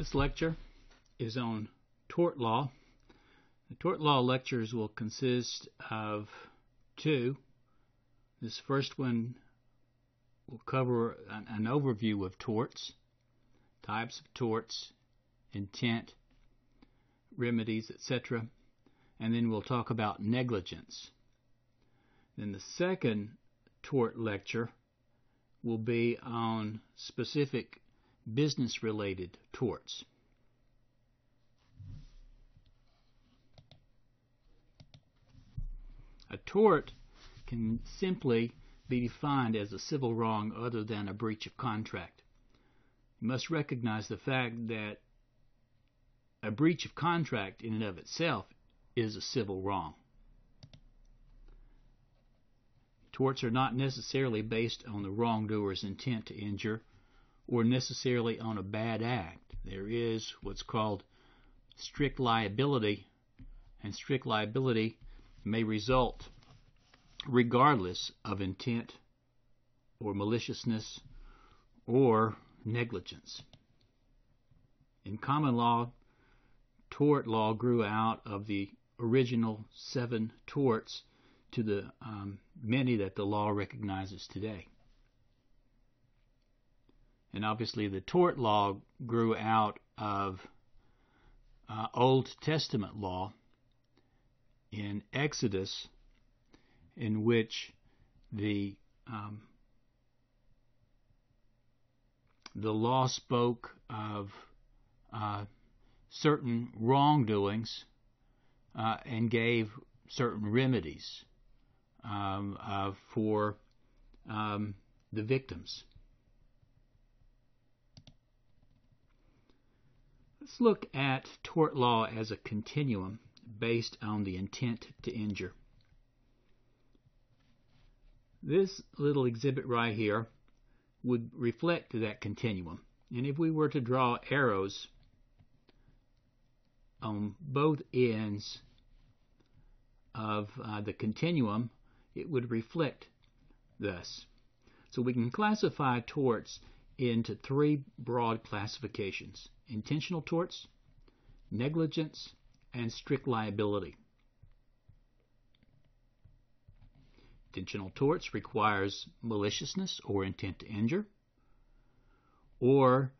This lecture is on tort law. The tort law lectures will consist of two. This first one will cover an, an overview of torts, types of torts, intent, remedies, etc. And then we'll talk about negligence. Then the second tort lecture will be on specific business related torts. A tort can simply be defined as a civil wrong other than a breach of contract. You must recognize the fact that a breach of contract in and of itself is a civil wrong. Torts are not necessarily based on the wrongdoer's intent to injure or necessarily on a bad act. There is what's called strict liability, and strict liability may result regardless of intent or maliciousness or negligence. In common law, tort law grew out of the original seven torts to the um, many that the law recognizes today. And obviously, the tort law grew out of uh, Old Testament law in Exodus, in which the um, the law spoke of uh, certain wrongdoings uh, and gave certain remedies um, uh, for um, the victims. Let's look at tort law as a continuum based on the intent to injure. This little exhibit right here would reflect that continuum. And if we were to draw arrows on both ends of uh, the continuum, it would reflect thus. So we can classify torts into three broad classifications intentional torts, negligence, and strict liability. Intentional torts requires maliciousness or intent to injure, or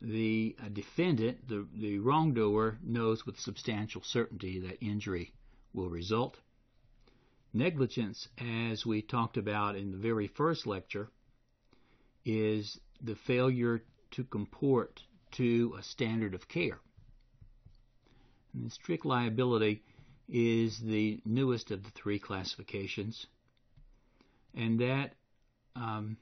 the defendant, the, the wrongdoer, knows with substantial certainty that injury will result. Negligence, as we talked about in the very first lecture, is the failure to comport to a standard of care. And strict liability is the newest of the three classifications, and that um,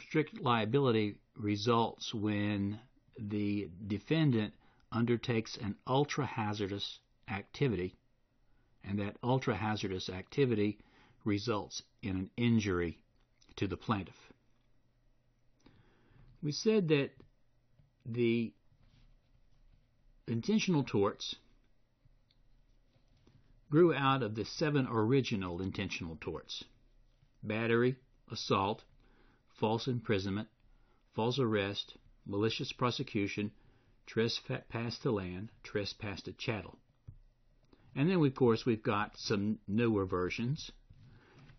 strict liability results when the defendant undertakes an ultra hazardous activity, and that ultra hazardous activity results in an injury to the plaintiff. We said that the intentional torts grew out of the seven original intentional torts battery, assault, false imprisonment, false arrest, malicious prosecution, trespass to land, trespass to chattel. And then, of course, we've got some newer versions,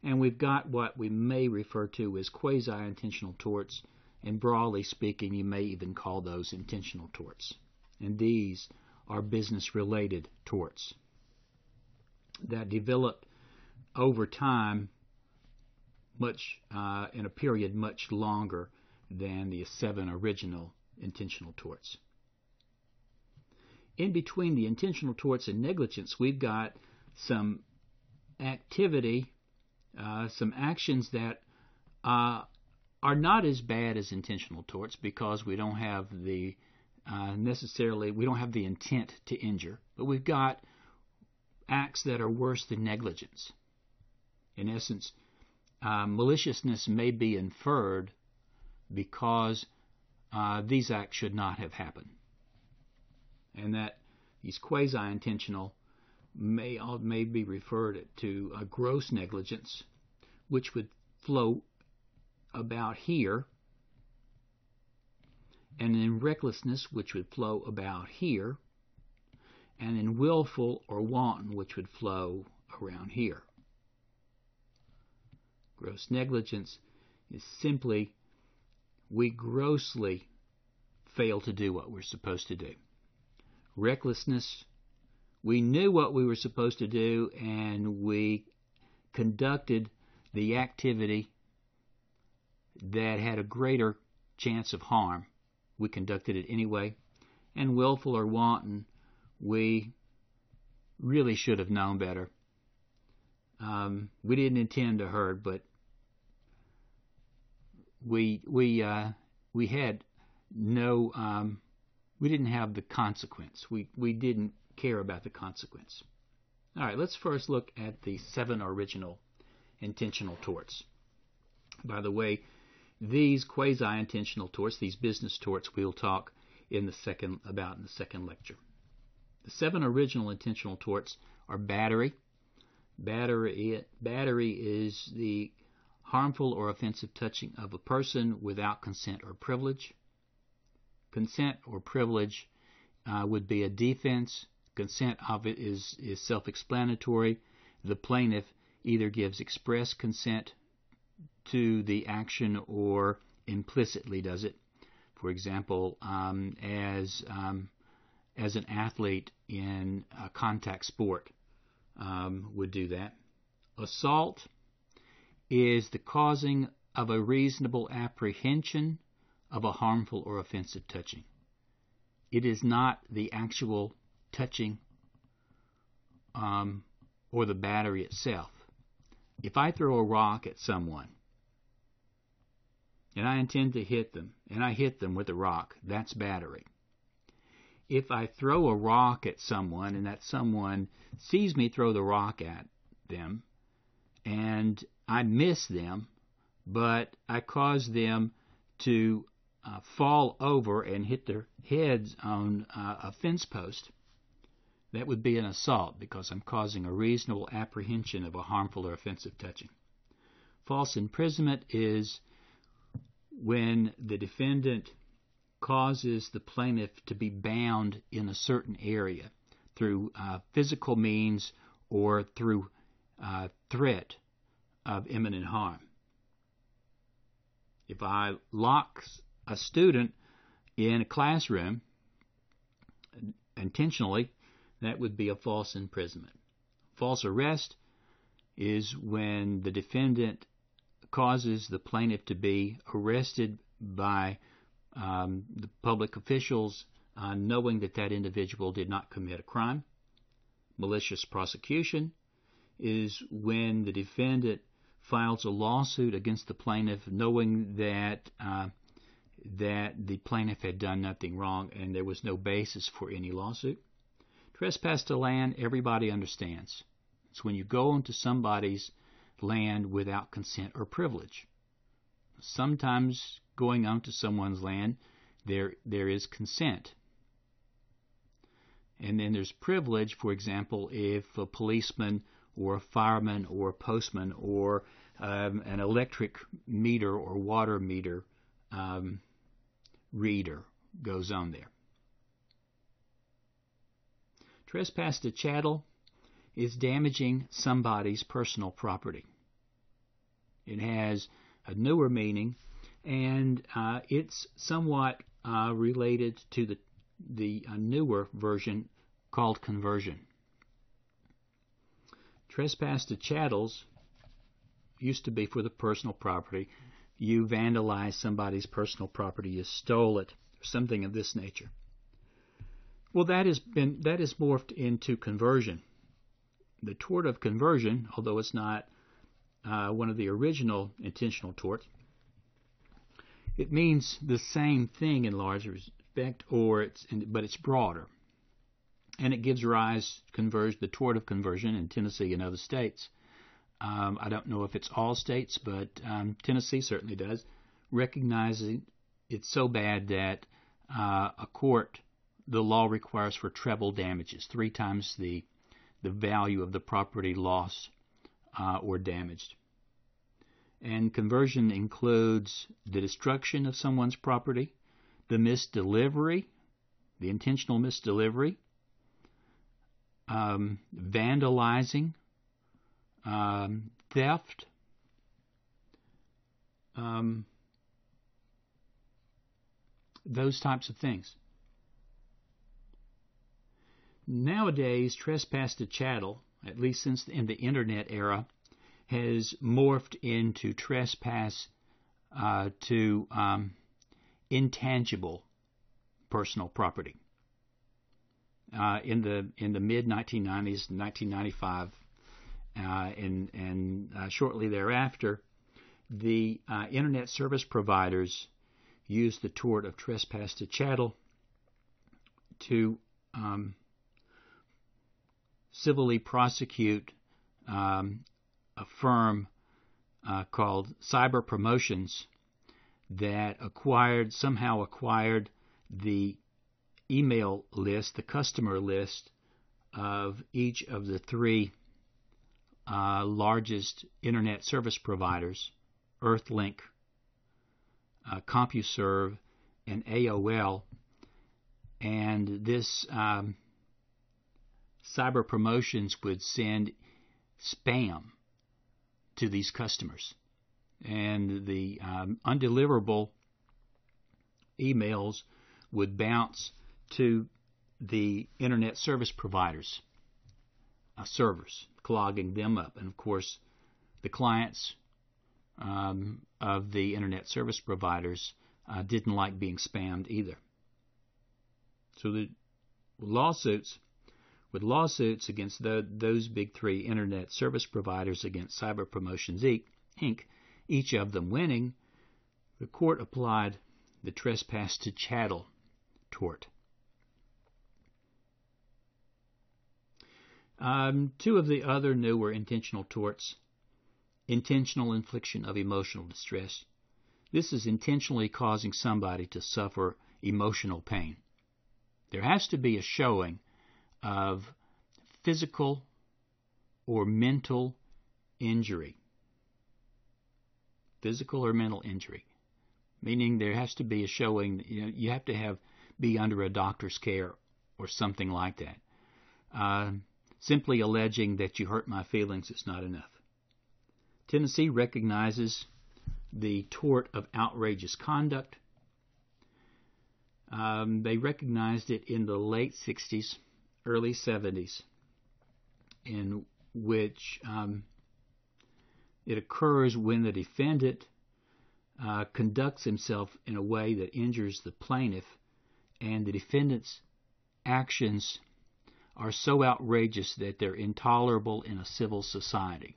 and we've got what we may refer to as quasi intentional torts and broadly speaking, you may even call those intentional torts. And these are business related torts that develop over time much uh, in a period much longer than the seven original intentional torts. In between the intentional torts and negligence, we've got some activity, uh, some actions that uh, are not as bad as intentional torts because we don't have the uh, necessarily we don't have the intent to injure, but we've got acts that are worse than negligence. In essence, uh, maliciousness may be inferred because uh, these acts should not have happened, and that these quasi-intentional may may be referred to a gross negligence, which would flow about here, and then recklessness, which would flow about here, and then willful or wanton, which would flow around here. Gross negligence is simply we grossly fail to do what we're supposed to do. Recklessness, we knew what we were supposed to do and we conducted the activity that had a greater chance of harm. We conducted it anyway. And willful or wanton, we really should have known better. Um, we didn't intend to hurt, but we we uh, we had no um, we didn't have the consequence. We we didn't care about the consequence. All right, let's first look at the seven original intentional torts. By the way, these quasi-intentional torts, these business torts, we'll talk in the second about in the second lecture. The seven original intentional torts are battery. Battery, battery is the harmful or offensive touching of a person without consent or privilege. Consent or privilege uh, would be a defense. Consent of it is, is self explanatory. The plaintiff either gives express consent to the action or implicitly does it. For example, um, as um, as an athlete in a contact sport um, would do that. Assault is the causing of a reasonable apprehension of a harmful or offensive touching. It is not the actual touching um, or the battery itself. If I throw a rock at someone and I intend to hit them, and I hit them with a rock, that's battery. If I throw a rock at someone and that someone sees me throw the rock at them, and I miss them, but I cause them to uh, fall over and hit their heads on uh, a fence post, that would be an assault because I'm causing a reasonable apprehension of a harmful or offensive touching. False imprisonment is when the defendant causes the plaintiff to be bound in a certain area through uh, physical means or through uh, threat of imminent harm. If I lock a student in a classroom intentionally, that would be a false imprisonment. False arrest is when the defendant causes the plaintiff to be arrested by um, the public officials uh, knowing that that individual did not commit a crime. Malicious prosecution is when the defendant files a lawsuit against the plaintiff knowing that uh, that the plaintiff had done nothing wrong and there was no basis for any lawsuit. Trespass to land, everybody understands. It's when you go into somebody's land without consent or privilege. Sometimes going onto someone's land, there there is consent. And then there's privilege, for example, if a policeman or a fireman or a postman or um, an electric meter or water meter um, reader goes on there. Trespass to chattel is damaging somebody's personal property. It has a newer meaning, and uh, it's somewhat uh, related to the the uh, newer version called conversion. Trespass to chattels used to be for the personal property. You vandalized somebody's personal property, you stole it, or something of this nature. Well, that has been that is morphed into conversion. The tort of conversion, although it's not uh, one of the original intentional torts, it means the same thing in large respect, or it's but it's broader, and it gives rise converge the tort of conversion in Tennessee and other states. Um, I don't know if it's all states, but um, Tennessee certainly does, recognizing it's so bad that uh, a court, the law requires for treble damages, three times the the value of the property lost uh, or damaged. And conversion includes the destruction of someone's property, the misdelivery, the intentional misdelivery, um, vandalizing, um, theft, um, those types of things. Nowadays, trespass to chattel, at least since in the internet era, has morphed into trespass uh, to um, intangible personal property. Uh, in the in the mid 1990s, 1995, uh, and and uh, shortly thereafter, the uh, internet service providers used the tort of trespass to chattel to um, civilly prosecute um, a firm uh, called Cyber Promotions that acquired somehow acquired the email list, the customer list of each of the three uh, largest internet service providers, Earthlink, uh, CompuServe, and AOL, and this um, cyber promotions would send spam to these customers. And the um, undeliverable emails would bounce to the internet service providers' uh, servers, clogging them up. And of course, the clients um, of the internet service providers uh, didn't like being spammed either. So the lawsuits with lawsuits against the, those big three internet service providers against Cyber Promotions Inc., each of them winning, the court applied the trespass to chattel tort. Um, two of the other newer intentional torts intentional infliction of emotional distress. This is intentionally causing somebody to suffer emotional pain. There has to be a showing of physical or mental injury. Physical or mental injury. Meaning there has to be a showing, you, know, you have to have be under a doctor's care or something like that. Uh, simply alleging that you hurt my feelings is not enough. Tennessee recognizes the tort of outrageous conduct. Um, they recognized it in the late 60s early 70s, in which um, it occurs when the defendant uh, conducts himself in a way that injures the plaintiff, and the defendant's actions are so outrageous that they're intolerable in a civil society.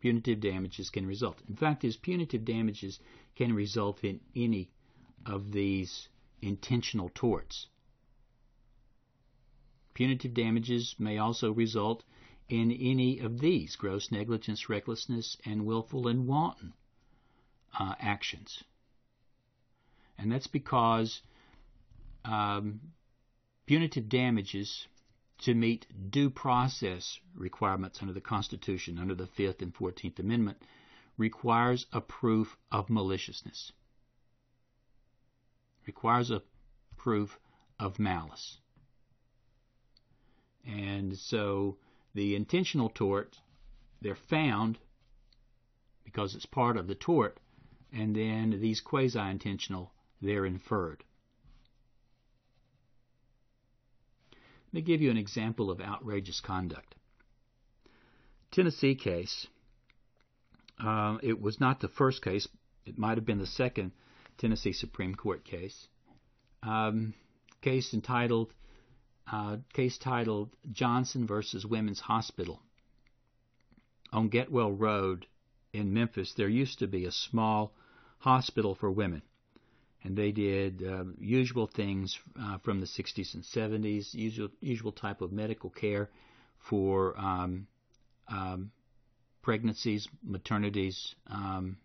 Punitive damages can result. In fact, his punitive damages can result in any of these intentional torts. Punitive damages may also result in any of these gross negligence, recklessness, and willful and wanton uh, actions. And that's because um, punitive damages to meet due process requirements under the Constitution, under the Fifth and Fourteenth Amendment, requires a proof of maliciousness, requires a proof of malice. And so the intentional tort, they're found because it's part of the tort, and then these quasi intentional, they're inferred. Let me give you an example of outrageous conduct. Tennessee case. Uh, it was not the first case. It might have been the second Tennessee Supreme Court case. Um, case entitled uh, case titled Johnson versus Women's Hospital. On Getwell Road in Memphis, there used to be a small hospital for women. And they did uh, usual things uh, from the 60s and 70s, usual, usual type of medical care for um, um, pregnancies, maternities, um,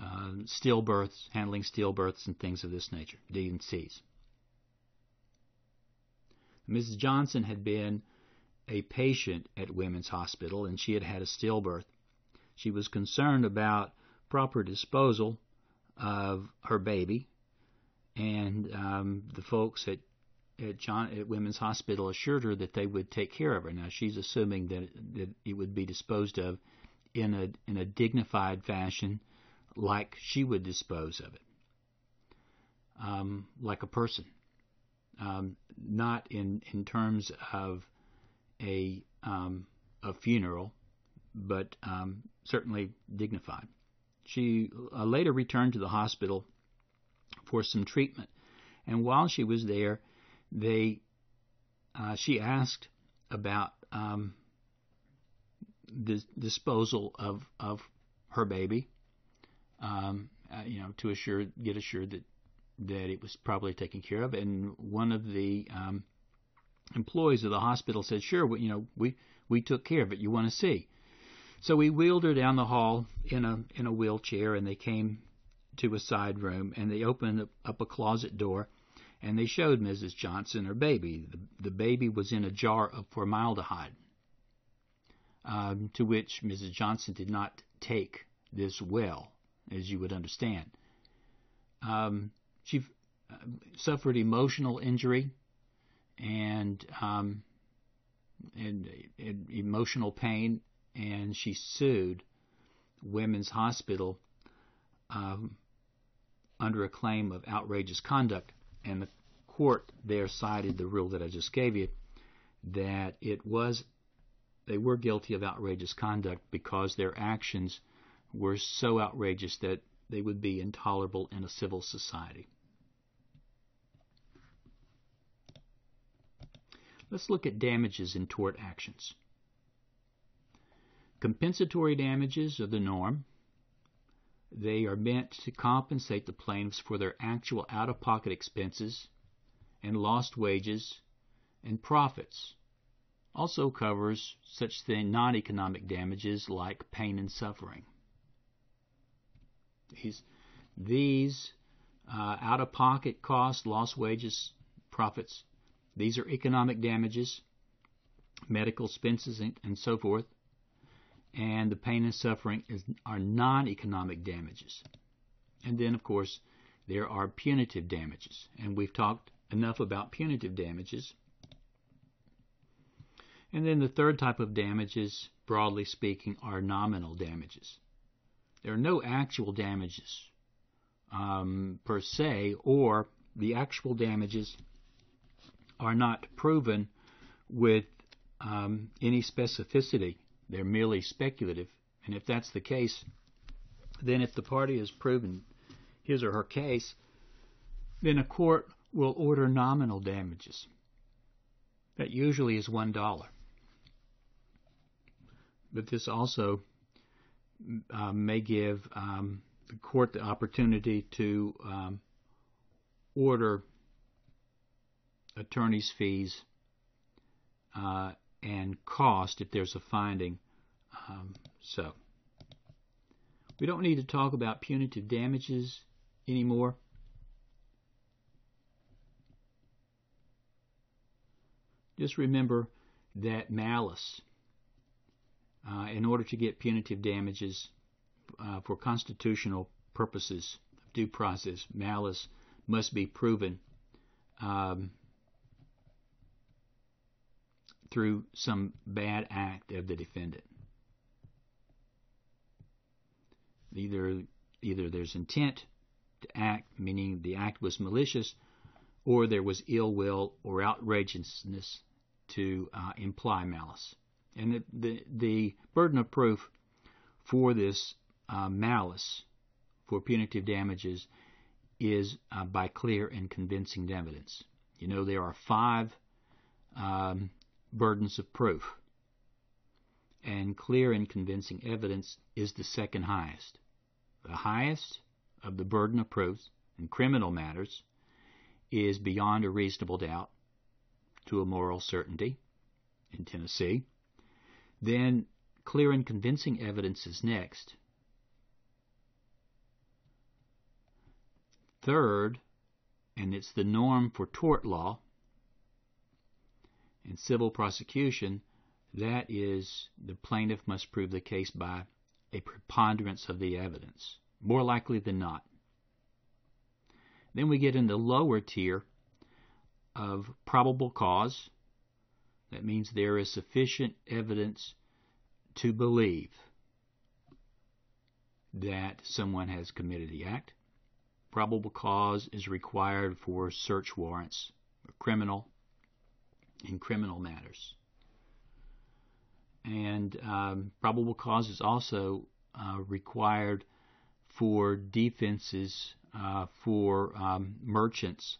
uh, stillbirths, handling stillbirths, and things of this nature, D and C's. Mrs. Johnson had been a patient at Women's Hospital, and she had had a steel stillbirth. She was concerned about proper disposal of her baby, and um, the folks at at John at Women's Hospital assured her that they would take care of her. Now she's assuming that that it would be disposed of in a in a dignified fashion, like she would dispose of it, um, like a person, um, not in in terms of a um, a funeral, but um, certainly dignified. She uh, later returned to the hospital for some treatment, and while she was there, they uh, she asked about um, the disposal of of her baby, um, uh, you know, to assure get assured that that it was probably taken care of, and one of the um, employees of the hospital said, "Sure, we, you know, we we took care of it. You want to see?" So we wheeled her down the hall in a in a wheelchair, and they came to a side room, and they opened up a closet door, and they showed Mrs. Johnson her baby. The, the baby was in a jar of formaldehyde, um, to which Mrs. Johnson did not take this well, as you would understand. Um, she uh, suffered emotional injury and, um, and, and emotional pain, and she sued Women's Hospital um, under a claim of outrageous conduct. And the court there cited the rule that I just gave you that it was they were guilty of outrageous conduct because their actions were so outrageous that they would be intolerable in a civil society. Let's look at damages in tort actions. Compensatory damages are the norm. They are meant to compensate the plaintiffs for their actual out of pocket expenses and lost wages and profits. Also covers such thing non economic damages like pain and suffering. These, these uh, out of pocket costs, lost wages, profits, these are economic damages, medical expenses, and, and so forth and the pain and suffering is, are non economic damages. And then, of course, there are punitive damages. And we've talked enough about punitive damages. And then the third type of damages, broadly speaking, are nominal damages. There are no actual damages um, per se, or the actual damages are not proven with um, any specificity they're merely speculative. And if that's the case, then if the party has proven his or her case, then a court will order nominal damages. That usually is one dollar. But this also uh, may give um, the court the opportunity to um, order attorney's fees uh, and cost if there's a finding. Um, so, we don't need to talk about punitive damages anymore. Just remember that malice, uh, in order to get punitive damages uh, for constitutional purposes of due process, malice must be proven um, through some bad act of the defendant. Either either there's intent to act, meaning the act was malicious, or there was ill will or outrageousness to uh, imply malice. And the, the, the, burden of proof for this uh, malice for punitive damages is uh, by clear and convincing evidence. You know, there are five um, burdens of proof. And clear and convincing evidence is the second highest. The highest of the burden of proof in criminal matters is beyond a reasonable doubt to a moral certainty in Tennessee. Then clear and convincing evidence is next. Third, and it's the norm for tort law, and civil prosecution, that is, the plaintiff must prove the case by a preponderance of the evidence, more likely than not. Then we get in the lower tier of probable cause. That means there is sufficient evidence to believe that someone has committed the act. Probable cause is required for search warrants, criminal, in criminal matters. And um, probable cause is also uh, required for defenses uh, for um, merchants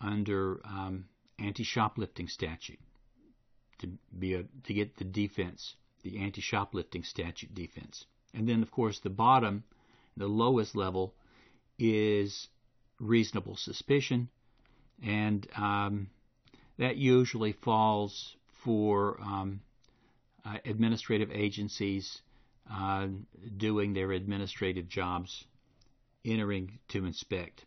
under um, anti-shoplifting statute to be a, to get the defense, the anti-shoplifting statute defense. And then, of course, the bottom, the lowest level, is reasonable suspicion, and um, that usually falls for um, uh, administrative agencies uh, doing their administrative jobs, entering to inspect.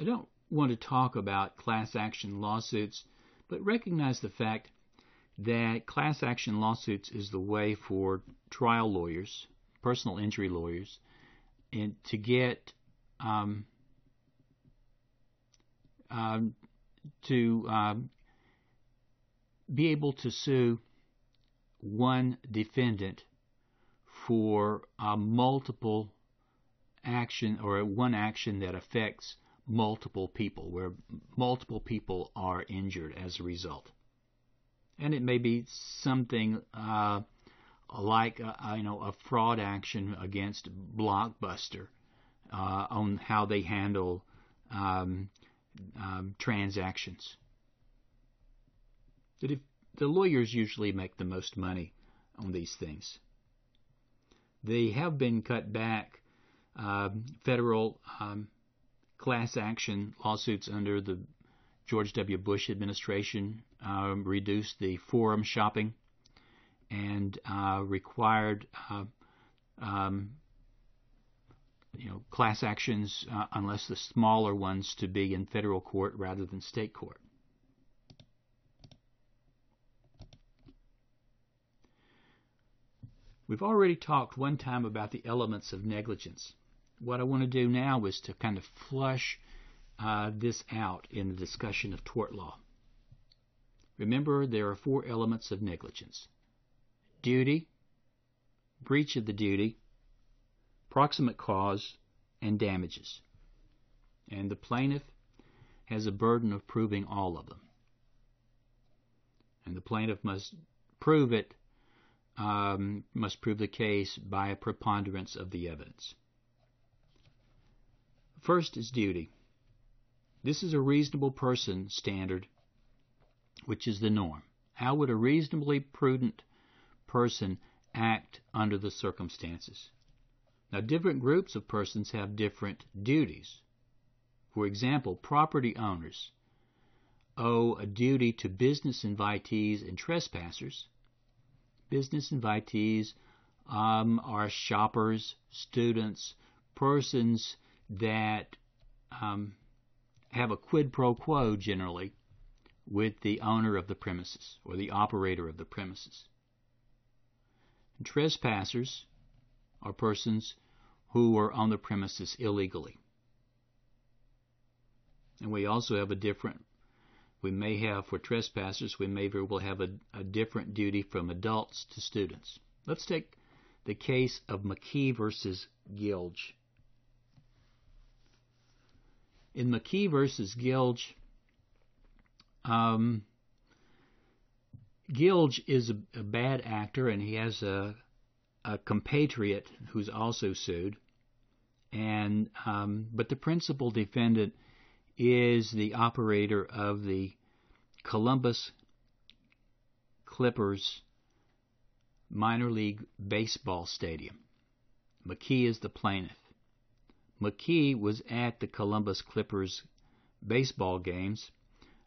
I don't want to talk about class action lawsuits, but recognize the fact that class action lawsuits is the way for trial lawyers, personal injury lawyers, and to get um, um, to um, be able to sue one defendant for a multiple action or one action that affects multiple people, where multiple people are injured as a result and it may be something uh, like uh, you know a fraud action against Blockbuster uh, on how they handle um, um, transactions. That if the lawyers usually make the most money on these things. They have been cut back. Um, federal um, class action lawsuits under the George W. Bush administration um, reduced the forum shopping and uh, required uh, um, you know class actions uh, unless the smaller ones to be in federal court rather than state court. We've already talked one time about the elements of negligence. What I want to do now is to kind of flush uh, this out in the discussion of tort law. Remember, there are four elements of negligence duty, breach of the duty, proximate cause, and damages. And the plaintiff has a burden of proving all of them. And the plaintiff must prove it, um, must prove the case by a preponderance of the evidence. First is duty. This is a reasonable person standard, which is the norm. How would a reasonably prudent person act under the circumstances? Now, different groups of persons have different duties. For example, property owners owe a duty to business invitees and trespassers. Business invitees um, are shoppers, students, persons that um, have a quid pro quo generally with the owner of the premises or the operator of the premises. And trespassers are persons who are on the premises illegally. And we also have a different, we may have for trespassers, we may very well have a, a different duty from adults to students. Let's take the case of McKee versus Gilge. In McKee versus Gilge, um, Gilge is a, a, bad actor, and he has a, a compatriot who's also sued. And um, but the principal defendant is the operator of the Columbus Clippers minor league baseball stadium. McKee is the plaintiff. McKee was at the Columbus Clippers baseball games,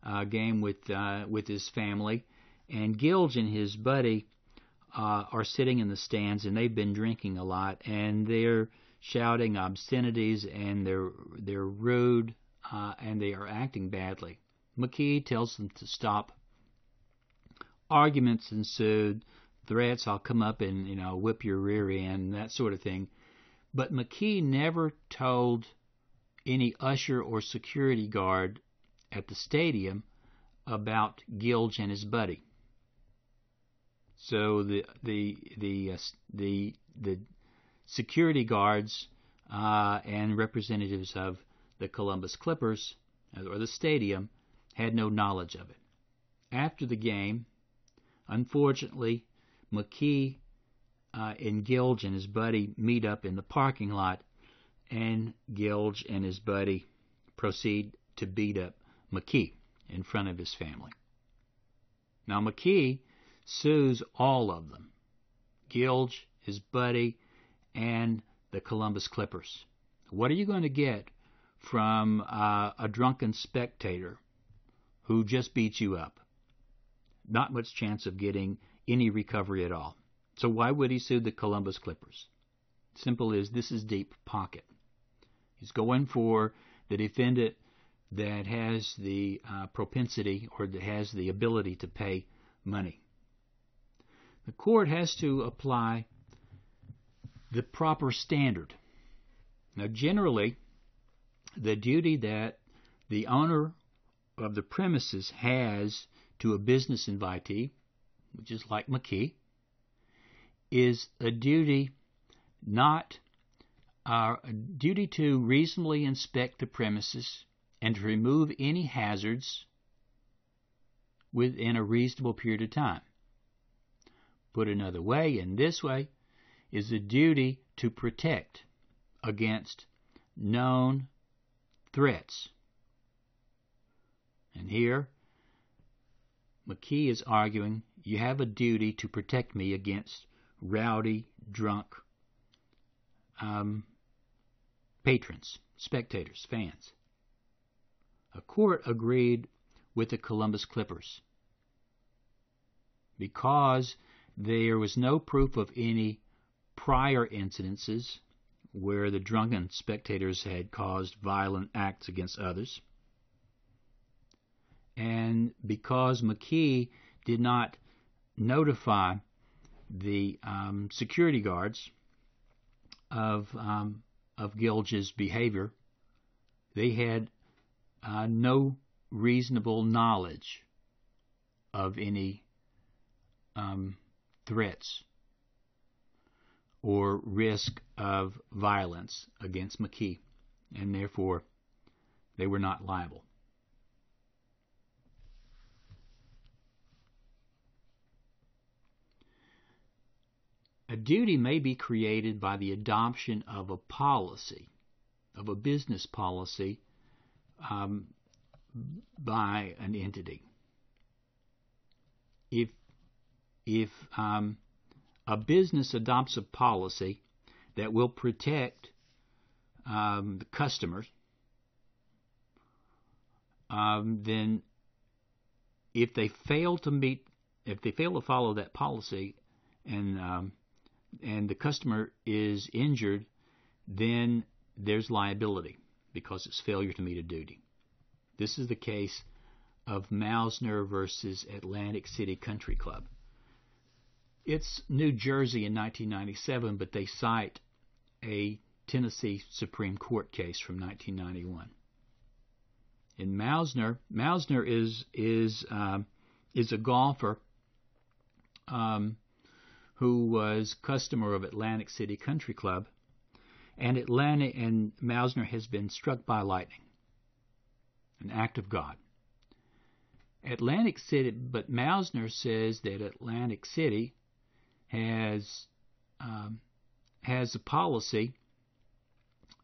uh, game with uh, with his family, and Gilge and his buddy uh, are sitting in the stands, and they've been drinking a lot, and they're shouting obscenities, and they're they're rude, uh, and they are acting badly. McKee tells them to stop. arguments ensued, threats, I'll come up and, you know, whip your rear end, that sort of thing. But McKee never told any usher or security guard at the stadium about Gilge and his buddy. So the the the uh, the the security guards uh, and representatives of the Columbus Clippers uh, or the stadium had no knowledge of it. After the game, unfortunately, McKee uh, and Gilge and his buddy meet up in the parking lot, and Gilge and his buddy proceed to beat up McKee in front of his family. Now, McKee sues all of them Gilge, his buddy, and the Columbus Clippers. What are you going to get from uh, a drunken spectator who just beats you up? Not much chance of getting any recovery at all. So why would he sue the Columbus Clippers? Simple as this is deep pocket. He's going for the defendant that has the uh, propensity or that has the ability to pay money. The court has to apply the proper standard. Now, generally, the duty that the owner of the premises has to a business invitee, which is like McKee, is a duty not uh, a duty to reasonably inspect the premises and to remove any hazards within a reasonable period of time. Put another way, in this way, is the duty to protect against known threats. And here, McKee is arguing you have a duty to protect me against rowdy, drunk um, patrons, spectators, fans. A court agreed with the Columbus Clippers because there was no proof of any prior incidences where the drunken spectators had caused violent acts against others. And because McKee did not notify the um, security guards of um, of Gilge's behavior, they had uh, no reasonable knowledge of any um, threats or risk of violence against McKee, and therefore they were not liable. A duty may be created by the adoption of a policy, of a business policy um, by an entity. If if um, a business adopts a policy that will protect um, the customers, um, then if they fail to meet, if they fail to follow that policy, and um, and the customer is injured, then there's liability because it's failure to meet a duty. This is the case of Maussner versus Atlantic City Country Club. It's New Jersey in 1997, but they cite a Tennessee Supreme Court case from 1991. In Maussner, Maussner is is um, is a golfer um, who was customer of Atlantic City Country Club, and Atlantic and Maussner has been struck by lightning, an act of God. Atlantic City, but Maussner says that Atlantic City has um, has a policy,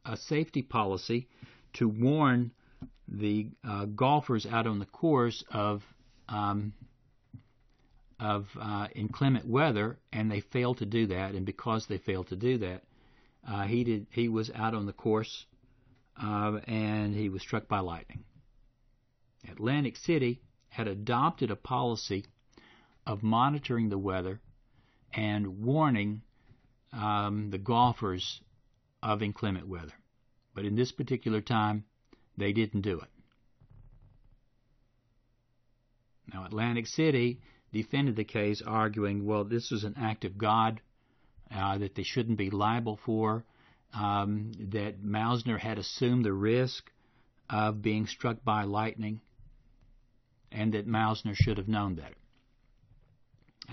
a safety policy, to warn the uh, golfers out on the course of um, of uh, inclement weather, and they failed to do that. And because they failed to do that, uh, he did. He was out on the course, uh, and he was struck by lightning. Atlantic City had adopted a policy of monitoring the weather and warning um, the golfers of inclement weather. But in this particular time, they didn't do it. Now, Atlantic City defended the case, arguing, well, this was an act of God uh, that they shouldn't be liable for, um, that Maussner had assumed the risk of being struck by lightning, and that Maussner should have known better.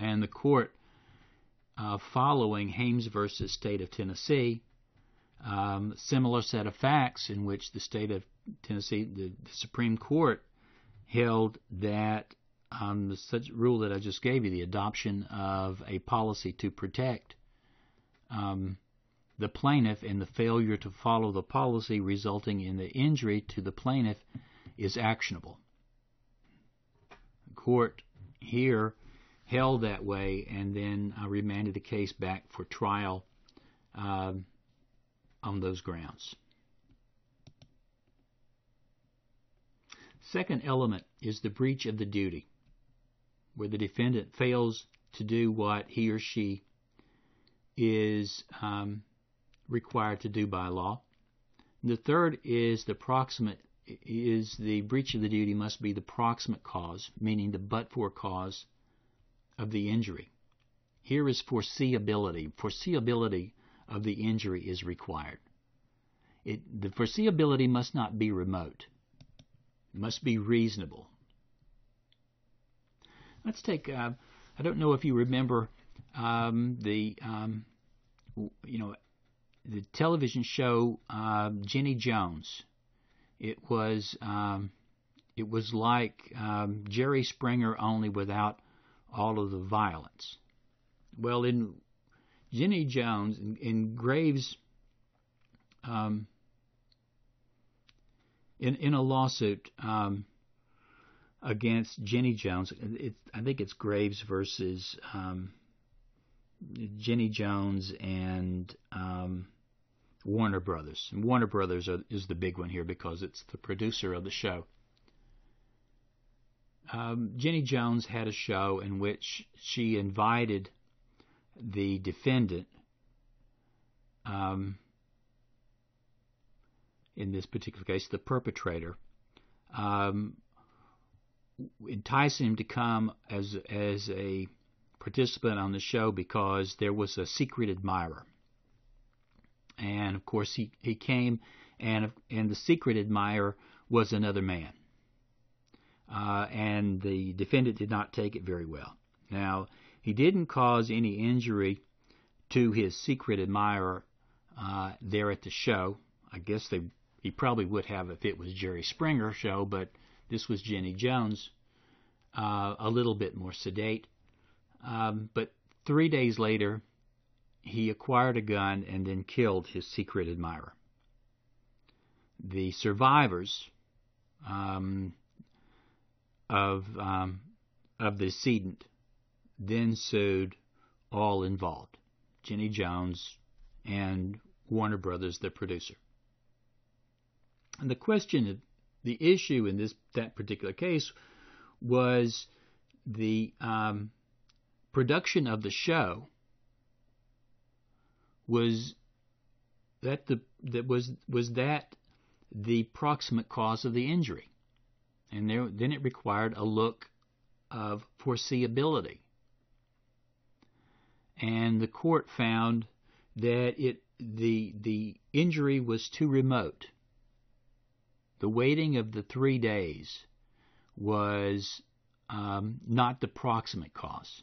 And the court, uh, following Hames versus State of Tennessee, um, similar set of facts in which the state of Tennessee, the, the Supreme Court, held that um, the such rule that I just gave you, the adoption of a policy to protect um, the plaintiff and the failure to follow the policy resulting in the injury to the plaintiff is actionable. The court here held that way and then uh, remanded the case back for trial um, on those grounds. Second element is the breach of the duty, where the defendant fails to do what he or she is um, required to do by law. The third is the proximate is the breach of the duty must be the proximate cause, meaning the but-for cause of the injury. Here is foreseeability. Foreseeability of the injury is required. It, the foreseeability must not be remote. It must be reasonable. Let's take. Uh, I don't know if you remember um, the um, you know the television show uh, Jenny Jones. It was um, it was like um, Jerry Springer only without all of the violence. Well, in Jenny Jones in, in Graves um, in in a lawsuit against Jenny Jones, it, I think it's Graves versus um, Jenny Jones and um, Warner Brothers. And Warner Brothers are, is the big one here because it's the producer of the show. Um, Jenny Jones had a show in which she invited the defendant, um, in this particular case, the perpetrator, um, entice him to come as as a participant on the show because there was a secret admirer. And of course, he, he came, and and the secret admirer was another man. Uh, and the defendant did not take it very well. Now, he didn't cause any injury to his secret admirer uh, there at the show. I guess they he probably would have if it was Jerry Springer show, but this was Jenny Jones, uh, a little bit more sedate. Um, but three days later, he acquired a gun and then killed his secret admirer. The survivors um, of um, of the decedent then sued all involved, Jenny Jones and Warner Brothers, the producer. And the question, the issue in this that particular case was the um, production of the show was that the that was was that the proximate cause of the injury, and there, then it required a look of foreseeability, and the court found that it the the injury was too remote. The waiting of the three days was um, not the proximate cause.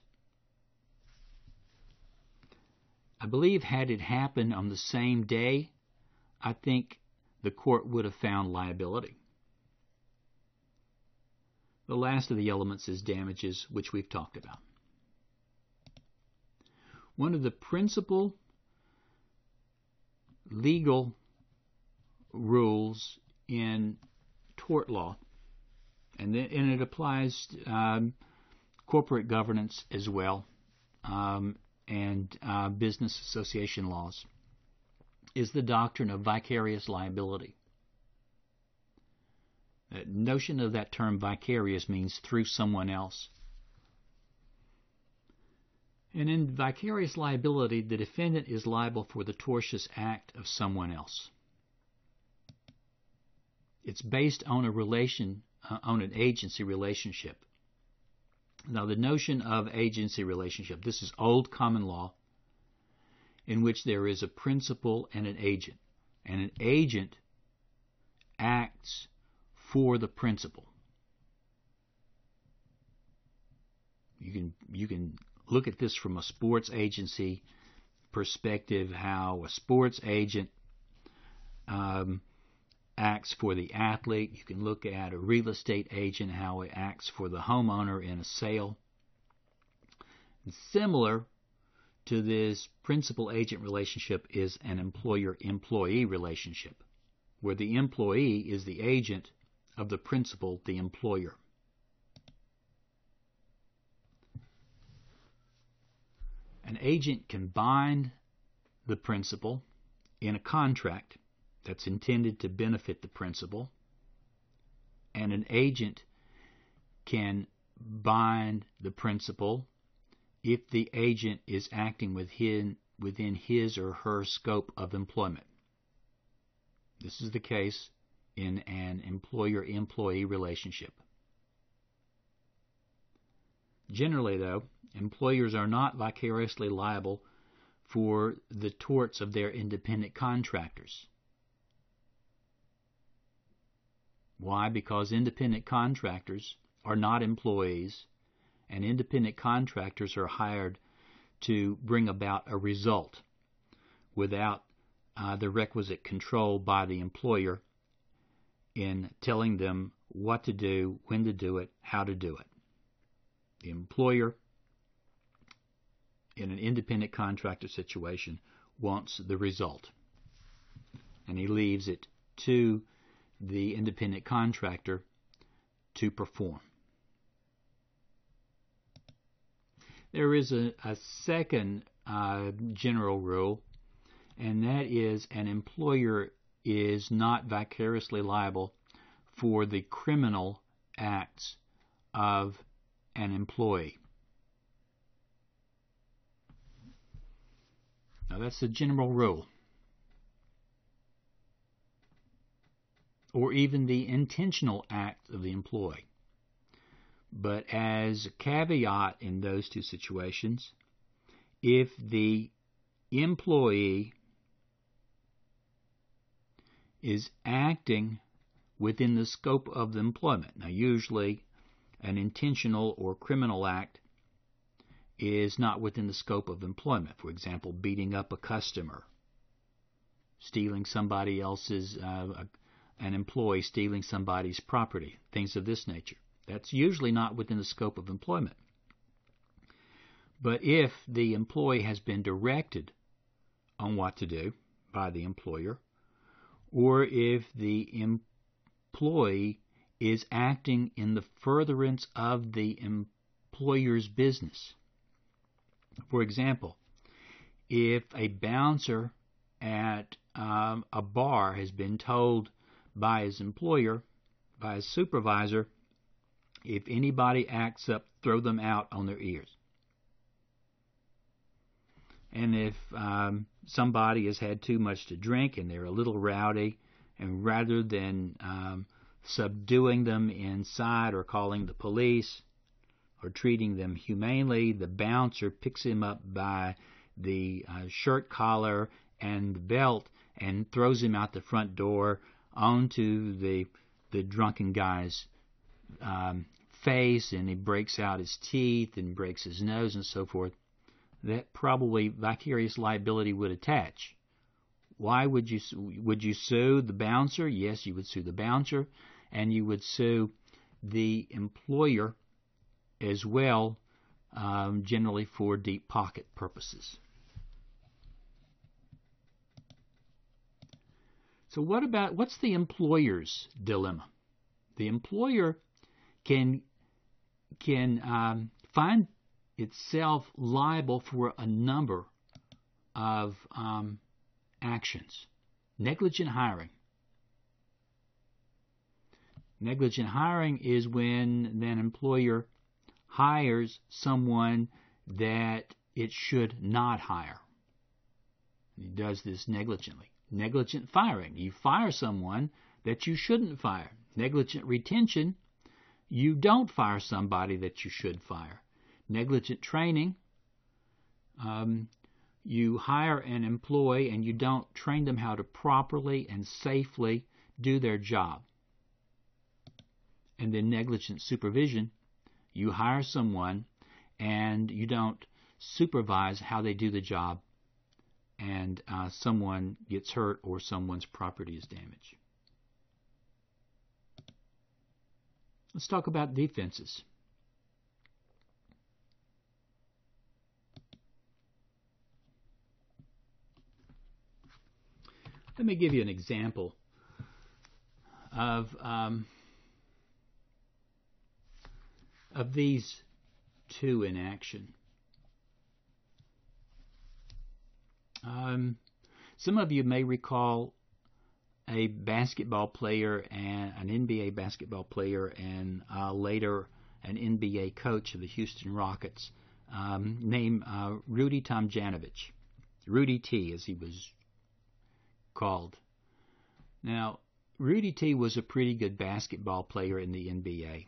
I believe had it happened on the same day, I think the court would have found liability. The last of the elements is damages, which we've talked about. One of the principal legal rules in tort law, and, and it applies um, corporate governance as well, um, and uh, business association laws is the doctrine of vicarious liability. The notion of that term vicarious means through someone else. And in vicarious liability, the defendant is liable for the tortious act of someone else. It's based on a relation, uh, on an agency relationship. Now, the notion of agency relationship, this is old common law in which there is a principal and an agent. And an agent acts for the principal. You can you can look at this from a sports agency perspective, how a sports agent um, acts for the athlete. You can look at a real estate agent, how it acts for the homeowner in a sale. And similar to this principal agent relationship is an employer employee relationship, where the employee is the agent of the principal, the employer. An agent can bind the principal in a contract that's intended to benefit the principal, and an agent can bind the principal if the agent is acting within, within his or her scope of employment. This is the case in an employer employee relationship. Generally, though, employers are not vicariously liable for the torts of their independent contractors. Why? Because independent contractors are not employees, and independent contractors are hired to bring about a result without uh, the requisite control by the employer in telling them what to do, when to do it, how to do it. The employer, in an independent contractor situation, wants the result. And he leaves it to the independent contractor to perform. There is a, a second uh, general rule, and that is an employer is not vicariously liable for the criminal acts of an employee. Now that's the general rule. Or even the intentional act of the employee. But as a caveat in those two situations, if the employee is acting within the scope of the employment. Now, usually, an intentional or criminal act is not within the scope of employment. For example, beating up a customer, stealing somebody else's, uh, an employee stealing somebody's property, things of this nature. That's usually not within the scope of employment. But if the employee has been directed on what to do by the employer, or if the employee is acting in the furtherance of the employer's business. For example, if a bouncer at um, a bar has been told by his employer, by his supervisor, if anybody acts up, throw them out on their ears. And if um, somebody has had too much to drink and they're a little rowdy, and rather than um, subduing them inside or calling the police or treating them humanely, the bouncer picks him up by the uh, shirt collar and the belt and throws him out the front door onto the the drunken guy's um, face, and he breaks out his teeth and breaks his nose and so forth that probably vicarious liability would attach. Why would you would you sue the bouncer? Yes, you would sue the bouncer, and you would sue the employer as well, um, generally for deep pocket purposes. So what about what's the employer's dilemma? The employer can can um, find itself liable for a number of um, actions. Negligent hiring. Negligent hiring is when an employer hires someone that it should not hire. He does this negligently. Negligent firing. You fire someone that you shouldn't fire. Negligent retention you don't fire somebody that you should fire. Negligent training, um, you hire an employee and you don't train them how to properly and safely do their job. And then negligent supervision, you hire someone and you don't supervise how they do the job and uh, someone gets hurt or someone's property is damaged. Let's talk about defenses. Let me give you an example of um, of these two in action. Um, some of you may recall a basketball player and an NBA basketball player and uh, later an NBA coach of the Houston Rockets um, named uh, Rudy Tomjanovich, Rudy T, as he was called. Now, Rudy T was a pretty good basketball player in the NBA,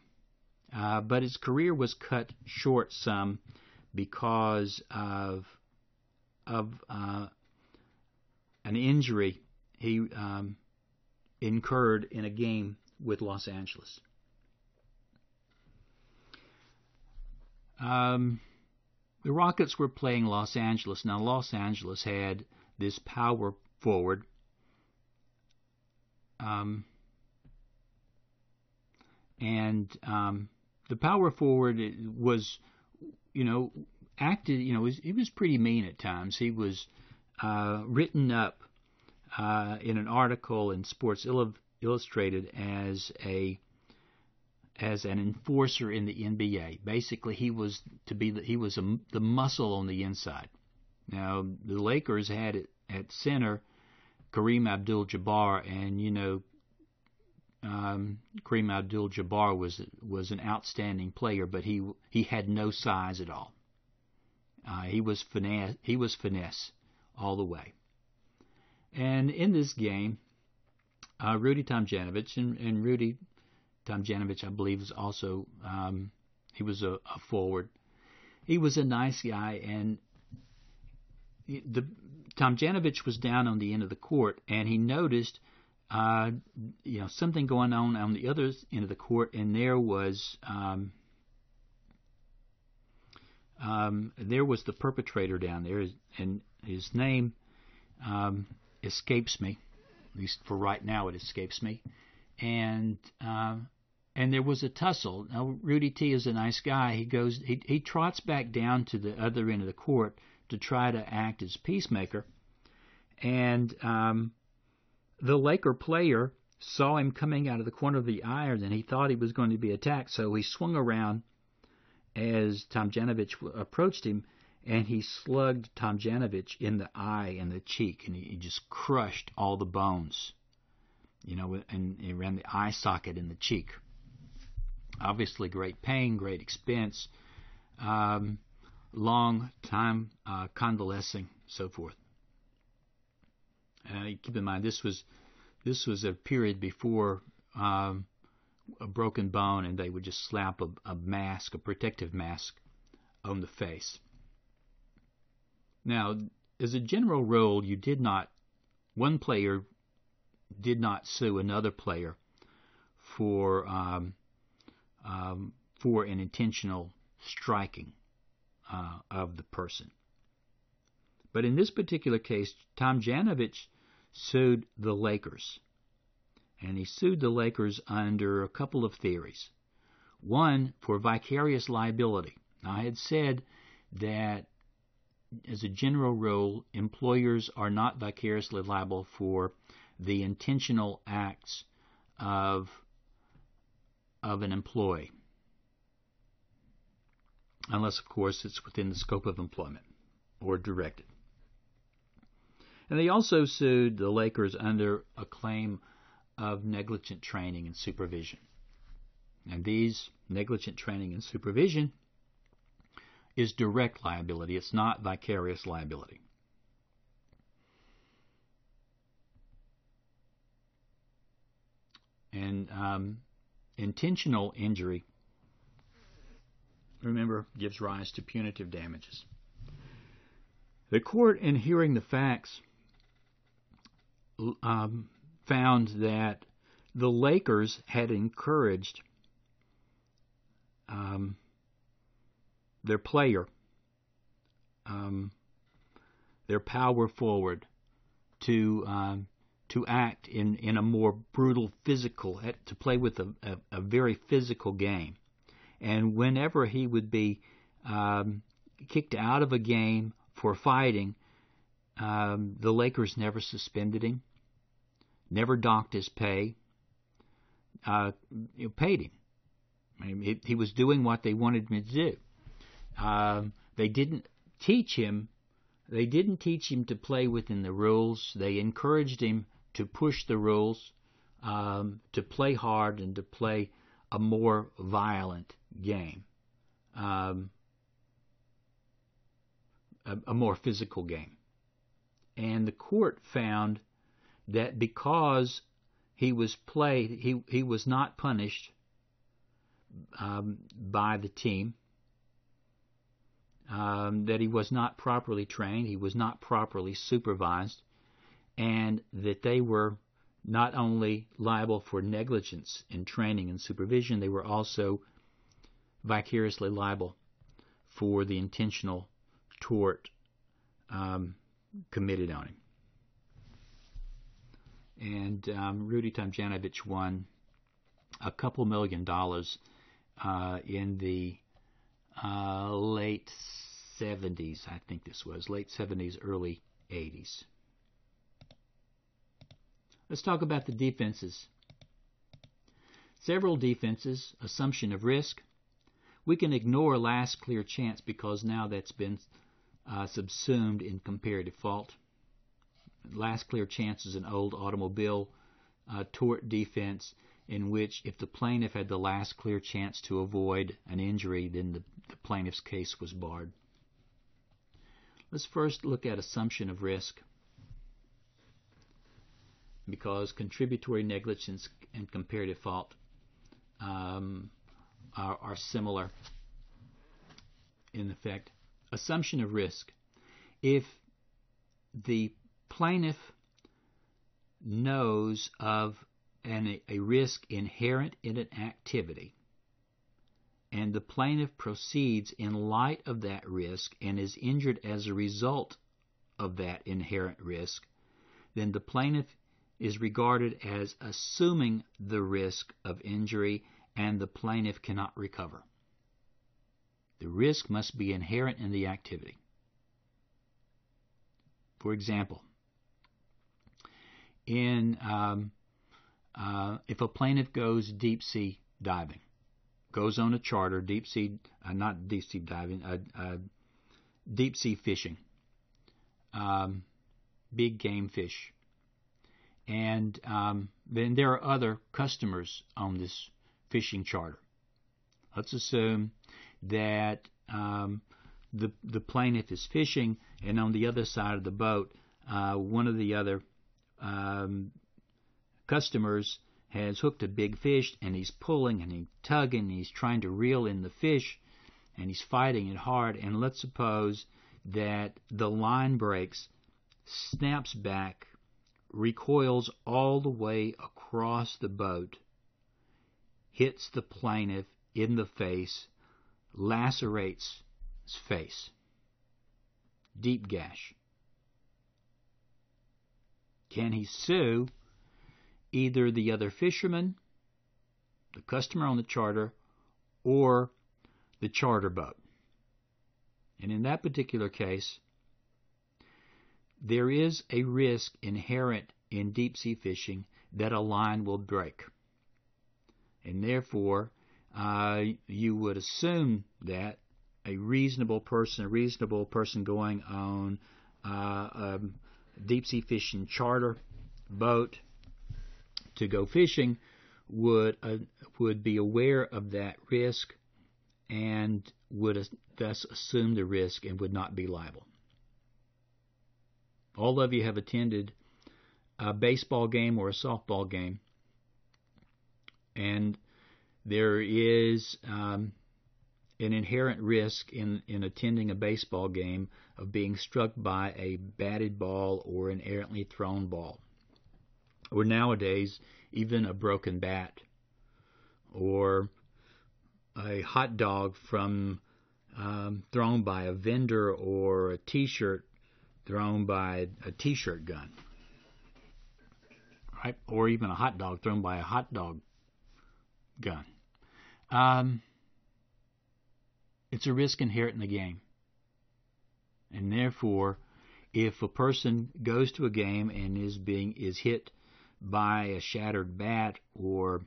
uh, but his career was cut short some because of of uh, an injury he um, incurred in a game with Los Angeles. Um, the Rockets were playing Los Angeles. Now, Los Angeles had this power forward. Um, and um, the power forward was, you know, acted, you know, he was pretty mean at times. He was uh, written up uh, in an article in Sports Illustrated as a as an enforcer in the NBA. Basically, he was to be the, he was a, the muscle on the inside. Now the Lakers had it at center Kareem Abdul-Jabbar, and you know um, Kareem Abdul-Jabbar was was an outstanding player, but he he had no size at all. Uh, he was finesse. He was finesse all the way. And in this game, uh, Rudy Tomjanovich and, and Rudy Tomjanovich, I believe, is also um, he was a, a forward. He was a nice guy, and the Tomjanovich was down on the end of the court, and he noticed, uh, you know, something going on on the other end of the court, and there was um, um, there was the perpetrator down there, and his name um, escapes me. At least for right now, it escapes me. And uh, and there was a tussle. Now Rudy T is a nice guy. He goes, he he trots back down to the other end of the court to try to act as peacemaker, and um, the Laker player saw him coming out of the corner of the iron, and he thought he was going to be attacked, so he swung around as Tomjanovich approached him, and he slugged Tomjanovich in the eye and the cheek, and he, just crushed all the bones, you know, and ran the eye socket in the cheek. Obviously, great pain, great expense, um, long time uh, convalescing, so forth. Uh, keep in mind, this was this was a period before um, a broken bone and they would just slap a, a mask, a protective mask, on the face. Now, as a general rule, you did not, one player did not sue another player for um, um, for an intentional striking uh, of the person. But in this particular case, Tomjanovich sued the Lakers and he sued the Lakers under a couple of theories. One, for vicarious liability. I had said that, as a general rule, employers are not vicariously liable for the intentional acts of, of an employee, unless, of course, it's within the scope of employment or directed. And they also sued the Lakers under a claim of negligent training and supervision. And these negligent training and supervision is direct liability, it's not vicarious liability. And um, intentional injury remember, gives rise to punitive damages. The court, in hearing the facts, um, found that the Lakers had encouraged um, their player, um, their power forward, to um, to act in, in a more brutal physical, to play with a, a, a very physical game. And whenever he would be um, kicked out of a game for fighting, um, the Lakers never suspended him, never docked his pay, uh, paid him. I mean, he, he was doing what they wanted him to do. Um, they didn't teach him. They didn't teach him to play within the rules. They encouraged him to push the rules, um, to play hard, and to play a more violent game, um, a, a more physical game. And the court found that because he was played, he he was not punished um, by the team. Um, that he was not properly trained, he was not properly supervised, and that they were not only liable for negligence in training and supervision, they were also vicariously liable for the intentional tort um, committed on him. And um, Rudy Tomjanovich won a couple million dollars uh, in the uh, late 70s, I think this was, late 70s, early 80s. Let's talk about the defenses. Several defenses, assumption of risk. We can ignore last clear chance because now that's been uh, subsumed in comparative fault. Last clear chance is an old automobile uh, tort defense in which if the plaintiff had the last clear chance to avoid an injury, then the, the plaintiff's case was barred. Let's first look at assumption of risk because contributory negligence and comparative fault um, are, are similar in effect. Assumption of risk. If the plaintiff knows of an, a risk inherent in an activity, and the plaintiff proceeds in light of that risk and is injured as a result of that inherent risk, then the plaintiff is regarded as assuming the risk of injury and the plaintiff cannot recover. The risk must be inherent in the activity. For example, in um, uh, if a plaintiff goes deep sea diving, goes on a charter, deep sea, uh, not deep sea diving, uh, uh deep sea fishing, um, big game fish, and um, then there are other customers on this fishing charter. Let's assume that um, the the plaintiff is fishing, and on the other side of the boat, uh, one of the other um, customers has hooked a big fish, and he's pulling and he's tugging, and he's trying to reel in the fish, and he's fighting it hard. And let's suppose that the line breaks, snaps back, recoils all the way across the boat, hits the plaintiff in the face, lacerates his face. Deep gash. Can he sue either the other fisherman, the customer on the charter, or the charter boat? And in that particular case, there is a risk inherent in deep sea fishing that a line will break. And therefore, uh, you would assume that a reasonable person, a reasonable person going on uh, a deep sea fishing charter boat to go fishing would uh, would be aware of that risk and would thus assume the risk and would not be liable. All of you have attended a baseball game or a softball game, and there is um, an inherent risk in, in attending a baseball game of being struck by a batted ball or an errantly thrown ball. Or nowadays, even a broken bat or a hot dog from um, thrown by a vendor or a T-shirt thrown by a T-shirt gun, right? Or even a hot dog thrown by a hot dog gun. Um, it's a risk inherent in the game, and therefore, if a person goes to a game and is being is hit by a shattered bat or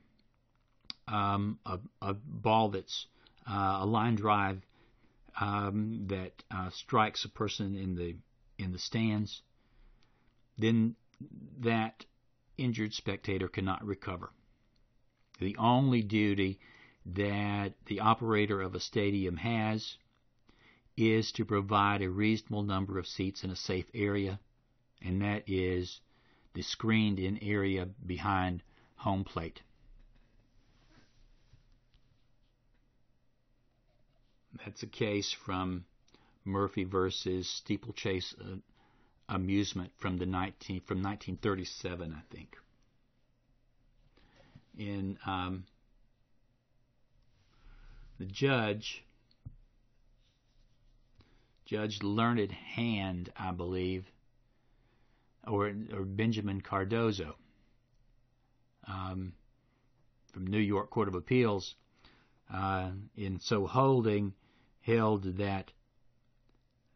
um, a, a, ball that's uh, a line drive um, that uh, strikes a person in the in the stands, then that injured spectator cannot recover. The only duty that the operator of a stadium has is to provide a reasonable number of seats in a safe area, and that is the screened in area behind home plate. That's a case from Murphy versus Steeplechase uh, Amusement from the 19 from 1937, I think. In um, the judge, Judge Learned Hand, I believe, or or Benjamin Cardozo um, from New York Court of Appeals, uh, in so holding, held that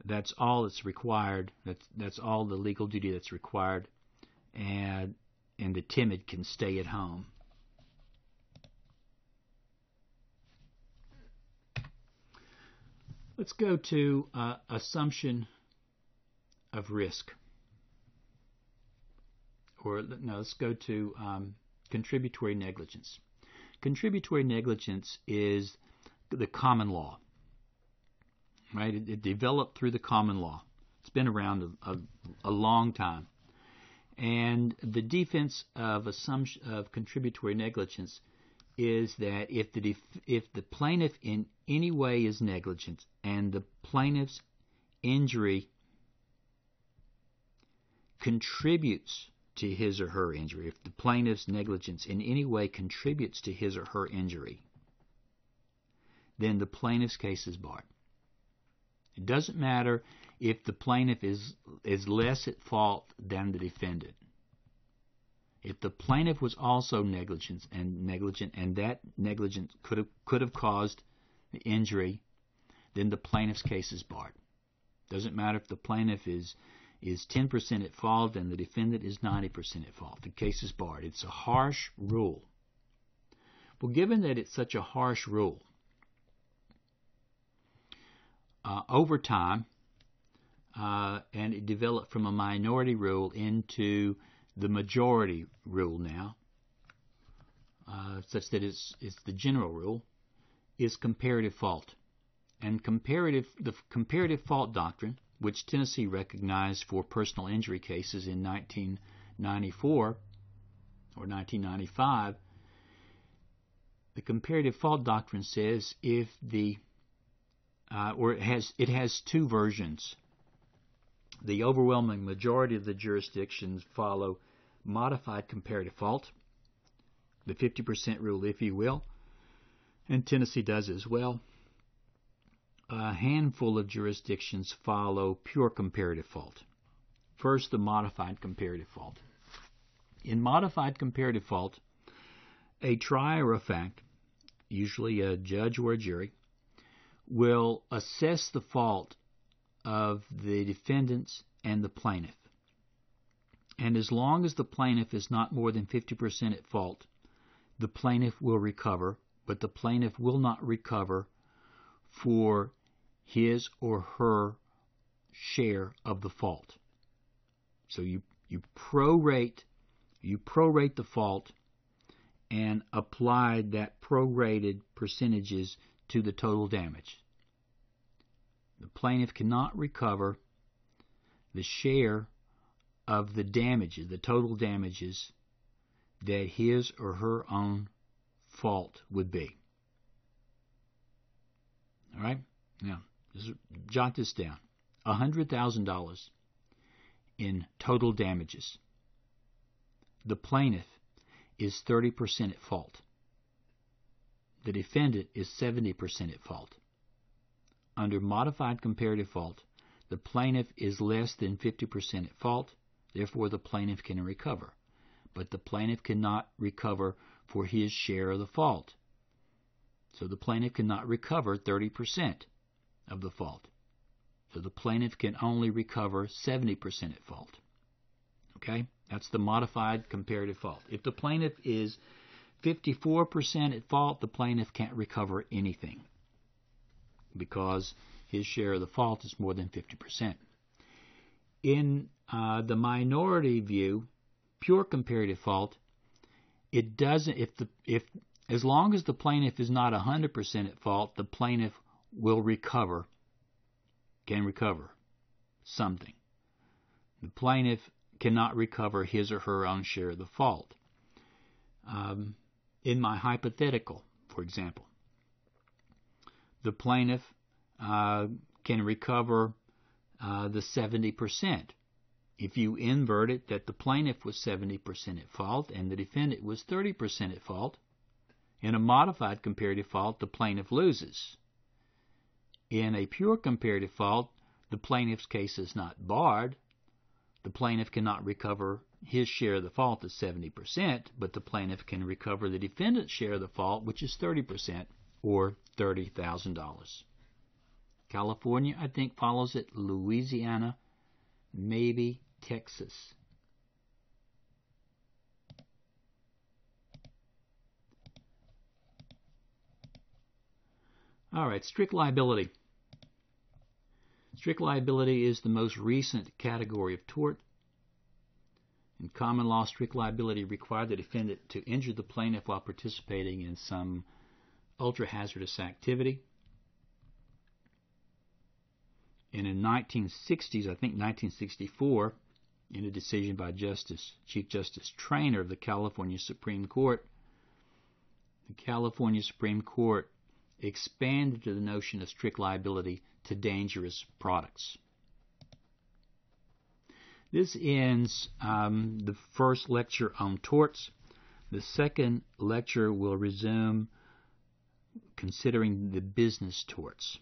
that's all that's required. That's that's all the legal duty that's required, and and the timid can stay at home. Let's go to uh, assumption of risk, or no, let's go to um, contributory negligence. Contributory negligence is the common law right? It, it developed through the common law. It's been around a, a, a long time. And the defense of assumption of contributory negligence is that if the def- if the plaintiff in any way is negligent and the plaintiff's injury contributes to his or her injury, if the plaintiff's negligence in any way contributes to his or her injury, then the plaintiff's case is barred. It doesn't matter if the plaintiff is is less at fault than the defendant. If the plaintiff was also negligent and negligent and that negligence could have could have caused the injury, then the plaintiff's case is barred. Doesn't matter if the plaintiff is is 10% at fault and the defendant is 90% at fault. The case is barred. It's a harsh rule. Well, given that it's such a harsh rule, uh, over time, uh, and it developed from a minority rule into the majority rule now, uh, such that it's, it's the general rule, is comparative fault. And comparative, the comparative fault doctrine, which Tennessee recognized for personal injury cases in 1994 or 1995, the comparative fault doctrine says if the uh, or it has it has two versions. The overwhelming majority of the jurisdictions follow modified comparative fault, the 50% rule, if you will, and Tennessee does as well. A handful of jurisdictions follow pure comparative fault. First, the modified comparative fault. In modified comparative fault, a trier of fact, usually a judge or a jury, will assess the fault of the defendants and the plaintiff. And as long as the plaintiff is not more than 50% at fault, the plaintiff will recover, but the plaintiff will not recover for his or her share of the fault. So you, you prorate you prorate the fault and apply that prorated percentages to the total damage. The plaintiff cannot recover the share of the damages, the total damages that his or her own fault would be. All right? Now, jot this down. $100,000 in total damages. The plaintiff is 30% at fault. The defendant is 70% at fault. Under modified comparative fault, the plaintiff is less than 50% at fault, therefore the plaintiff can recover. But the plaintiff cannot recover for his share of the fault. So the plaintiff cannot recover 30% of the fault. So the plaintiff can only recover 70% at fault. Okay? That's the modified comparative fault. If the plaintiff is 54% at fault, the plaintiff can't recover anything because his share of the fault is more than 50%. In uh, the minority view, pure comparative fault, it doesn't if the if as long as the plaintiff is not 100% at fault, the plaintiff will recover can recover something. The plaintiff cannot recover his or her own share of the fault. Um, in my hypothetical, for example, the plaintiff uh, can recover uh, the 70%. If you invert it that the plaintiff was 70% at fault and the defendant was 30% at fault, in a modified comparative fault, the plaintiff loses. In a pure comparative fault, the plaintiff's case is not barred. The plaintiff cannot recover his share of the fault is 70%, but the plaintiff can recover the defendant's share of the fault, which is 30%, or $30,000. California, I think, follows it. Louisiana, maybe Texas. All right, strict liability. Strict liability is the most recent category of tort. In common law, strict liability required the defendant to injure the plaintiff while participating in some ultra hazardous activity. And in 1960s, I think 1964, in a decision by Justice Chief Justice Traynor of the California Supreme Court, the California Supreme Court expanded the notion of strict liability to dangerous products. This ends um, the first lecture on torts. The second lecture will resume considering the business torts.